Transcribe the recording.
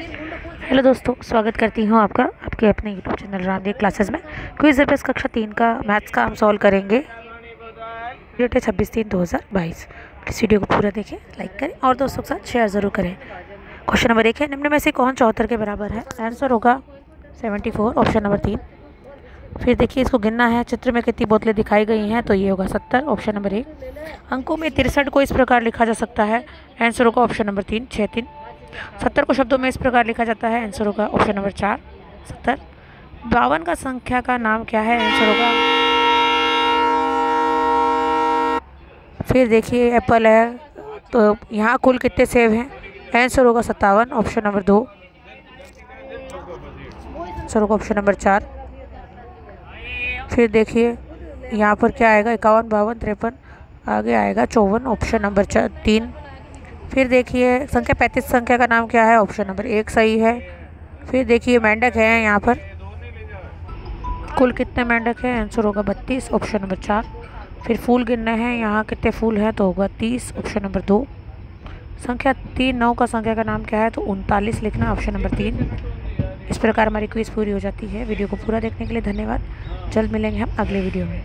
Hello दोस्तों, स्वागत करती हूँ आपका, आपके अपने यूट्यूब चैनल रामदेव क्लासेस में। क्विज एपेस कक्षा तीन का मैथ्स का हम सॉल्व करेंगे। डेट है छब्बीस तीन दो हज़ार बाईस। इस वीडियो को पूरा देखें लाइक करें और दोस्तों के साथ शेयर ज़रूर करें। क्वेश्चन नंबर एक है, निम्न में से कौन चौहत्तर के बराबर है? आंसर होगा सेवेंटी फोर ऑप्शन नंबर तीन। फिर देखिए, इसको गिनना है, चित्र में कितनी बोतलें दिखाई गई हैं तो ये होगा सत्तर ऑप्शन नंबर एक। अंकों में तिरसठ को इस प्रकार लिखा जा सकता है। आंसर होगा ऑप्शन नंबर तीन छः तीन। सत्तर को शब्दों में इस प्रकार लिखा जाता है आंसर होगा ऑप्शन नंबर चार, सत्तर। बावन का संख्या का नाम क्या है? आंसर होगा। फिर देखिए एप्पल है तो यहाँ कुल कितने सेब हैं? आंसर होगा सत्तावन ऑप्शन नंबर दो। आंसर होगा ऑप्शन नंबर चार। फिर देखिए, यहाँ पर क्या आएगा? इक्यावन, बावन, तिरपन, आगे आएगा चौवन ऑप्शन नंबर चार तीन। फिर देखिए, संख्या पैंतीस, संख्या का नाम क्या है? ऑप्शन नंबर एक सही है। फिर देखिए, मेंढक है यहाँ पर। कुल कितने मेंढक हैं? आंसर होगा बत्तीस, ऑप्शन नंबर चार। फिर फूल गिनने हैं, यहाँ कितने फूल हैं? तो होगा तीस, ऑप्शन नंबर दो। संख्या तीन, नौ का संख्या का नाम क्या है? तो उनतालीस लिखना, ऑप्शन नंबर तीन। इस प्रकार हमारी क्विज पूरी हो जाती है। वीडियो को पूरा देखने के लिए धन्यवाद। जल्द मिलेंगे हम अगले वीडियो में।